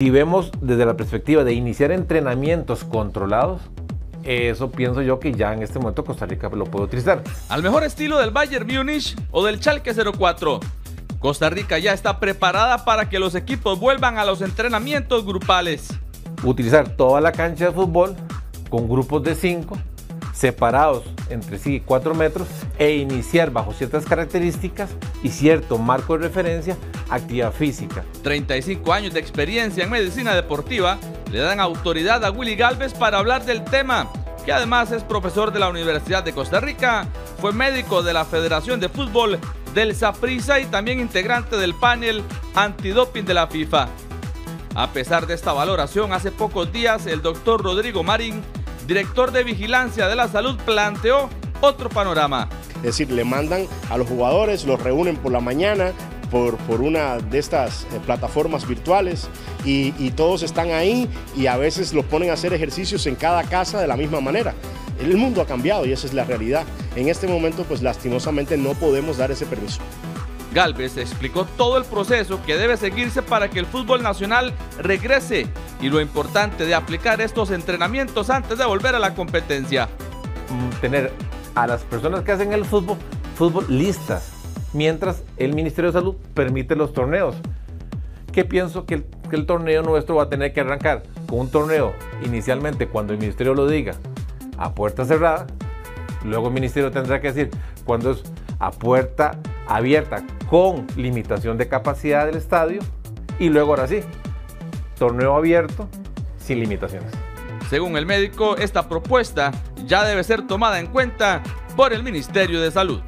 Si vemos desde la perspectiva de iniciar entrenamientos controlados, eso pienso yo que ya en este momento Costa Rica lo puede utilizar. Al mejor estilo del Bayern Múnich o del Schalke 04. Costa Rica ya está preparada para que los equipos vuelvan a los entrenamientos grupales. Utilizar toda la cancha de fútbol con grupos de 5, separados entre sí 4 metros, e iniciar bajo ciertas características y cierto marco de referencia actividad física. 35 años de experiencia en medicina deportiva le dan autoridad a Willy Galvez para hablar del tema, que además es profesor de la Universidad de Costa Rica, fue médico de la Federación de Fútbol del Saprissa y también integrante del panel antidoping de la FIFA. A pesar de esta valoración, hace pocos días el doctor Rodrigo Marín, director de Vigilancia de la Salud, planteó otro panorama. Es decir, le mandan a los jugadores, los reúnen por la mañana, por, por, una de estas eh, plataformas virtuales y, y, todos están ahí y a veces los ponen a hacer ejercicios en cada casa de la misma manera. El mundo ha cambiado y esa es la realidad. En este momento, pues lastimosamente no podemos dar ese permiso. Galvez explicó todo el proceso que debe seguirse para que el fútbol nacional regrese y lo importante de aplicar estos entrenamientos antes de volver a la competencia. Tener a las personas que hacen el fútbol, fútbol listas, mientras el Ministerio de Salud permite los torneos. ¿Qué pienso que el, que el torneo nuestro va a tener que arrancar con un torneo inicialmente cuando el Ministerio lo diga a puerta cerrada, luego el Ministerio tendrá que decir cuando es a puerta abierta con limitación de capacidad del estadio y luego ahora sí, torneo abierto sin limitaciones. Según el médico, esta propuesta ya debe ser tomada en cuenta por el Ministerio de Salud.